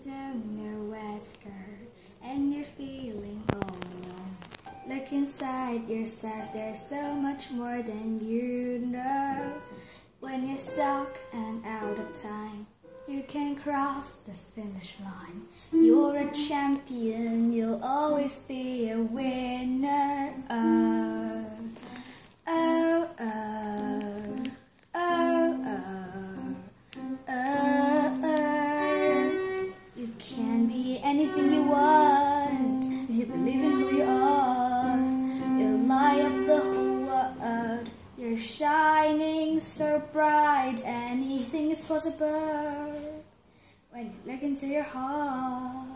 down your wet skirt and you're feeling oh all alone. Look inside yourself, there's so much more than you know. When you're stuck and out of time, you can cross the finish line. You're a champion, you'll always be a winner. Anything you want if you believe in who you are. You'll light up the whole world. You're shining so bright, anything is possible when you look into your heart.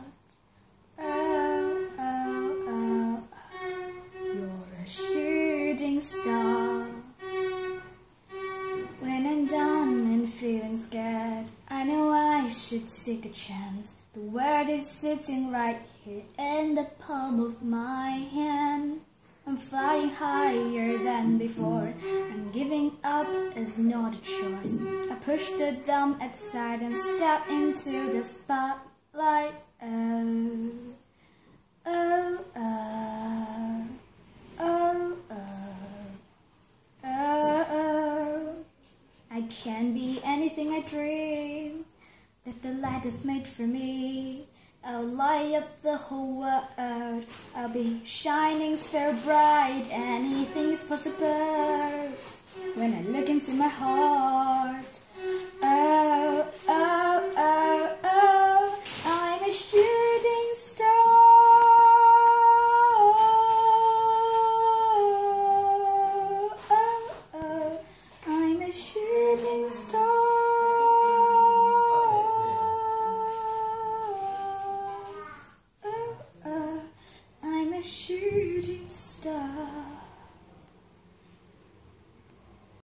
Oh, oh, oh, oh. you're a shooting star. When I'm done and feeling scared, should take a chance. The world is sitting right here in the palm of my hand. I'm flying higher than before, and giving up is not a choice. I push the dumb aside and step into the spotlight. Oh, oh, oh, oh, oh, oh. I can be anything I dream. If is made for me, I'll light up the whole world. I'll be shining so bright, anything is possible. When I look into my heart, 下。